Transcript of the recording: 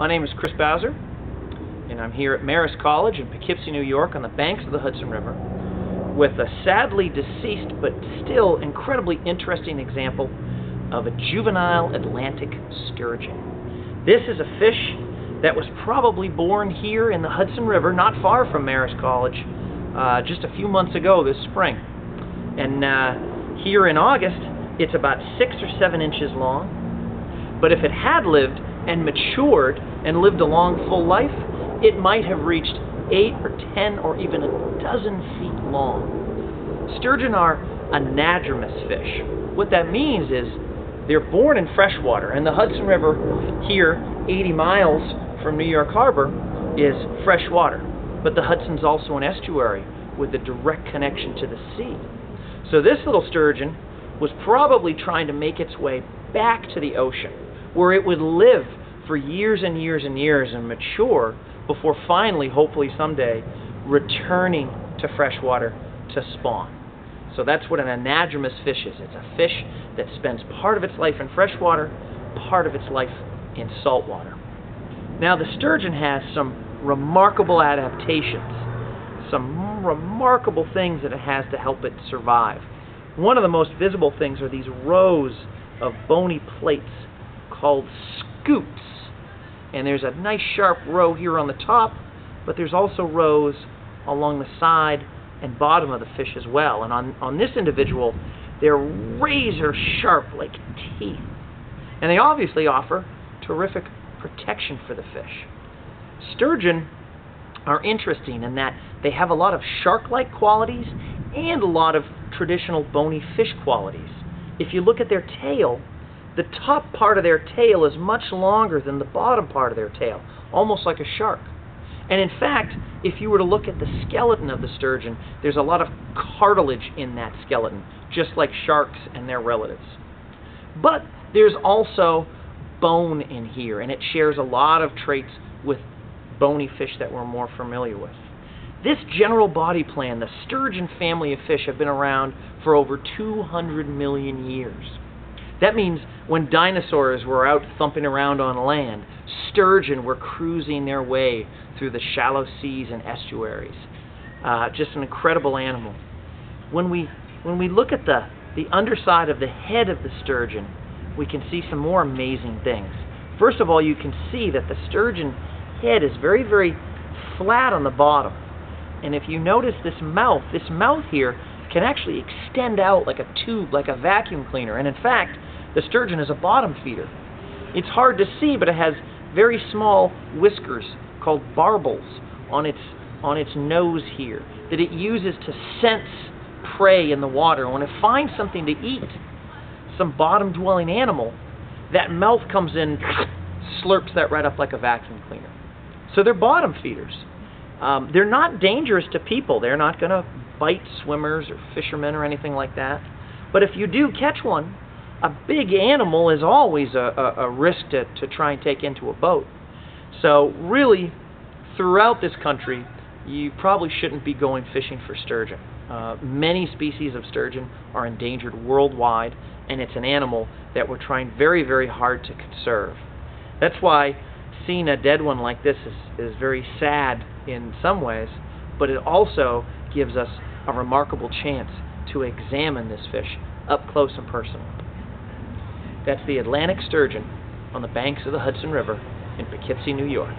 My name is Chris Bowser, and I'm here at Marist College in Poughkeepsie, New York, on the banks of the Hudson River, with a sadly deceased but still incredibly interesting example of a juvenile Atlantic sturgeon. This is a fish that was probably born here in the Hudson River, not far from Marist College, uh, just a few months ago this spring. And uh, here in August, it's about six or seven inches long. But if it had lived and matured and lived a long, full life, it might have reached 8 or 10 or even a dozen feet long. Sturgeon are anadromous fish. What that means is they're born in freshwater, and the Hudson River here, 80 miles from New York Harbor, is freshwater. But the Hudson's also an estuary with a direct connection to the sea. So this little sturgeon was probably trying to make its way back to the ocean, where it would live for years and years and years and mature before finally, hopefully someday, returning to freshwater to spawn. So that's what an anadromous fish is. It's a fish that spends part of its life in freshwater, part of its life in saltwater. Now, the sturgeon has some remarkable adaptations, some remarkable things that it has to help it survive. One of the most visible things are these rows of bony plates called scutes and there's a nice sharp row here on the top, but there's also rows along the side and bottom of the fish as well. And on, on this individual, they're razor sharp like teeth. And they obviously offer terrific protection for the fish. Sturgeon are interesting in that they have a lot of shark-like qualities and a lot of traditional bony fish qualities. If you look at their tail, the top part of their tail is much longer than the bottom part of their tail, almost like a shark. And in fact, if you were to look at the skeleton of the sturgeon, there's a lot of cartilage in that skeleton, just like sharks and their relatives. But there's also bone in here, and it shares a lot of traits with bony fish that we're more familiar with. This general body plan, the sturgeon family of fish, have been around for over 200 million years. That means when dinosaurs were out thumping around on land, sturgeon were cruising their way through the shallow seas and estuaries. Uh, just an incredible animal. When we when we look at the the underside of the head of the sturgeon, we can see some more amazing things. First of all, you can see that the sturgeon head is very very flat on the bottom. And if you notice this mouth, this mouth here can actually extend out like a tube, like a vacuum cleaner. And in fact, the sturgeon is a bottom feeder. It's hard to see, but it has very small whiskers called barbels on its on its nose here that it uses to sense prey in the water. When it finds something to eat, some bottom-dwelling animal, that mouth comes in, slurps that right up like a vacuum cleaner. So they're bottom feeders. Um, they're not dangerous to people. They're not going to bite swimmers or fishermen or anything like that. But if you do catch one, a big animal is always a, a, a risk to, to try and take into a boat. So really, throughout this country, you probably shouldn't be going fishing for sturgeon. Uh, many species of sturgeon are endangered worldwide, and it's an animal that we're trying very, very hard to conserve. That's why seeing a dead one like this is, is very sad in some ways, but it also gives us a remarkable chance to examine this fish up close and personal. That's the Atlantic sturgeon on the banks of the Hudson River in Poughkeepsie, New York.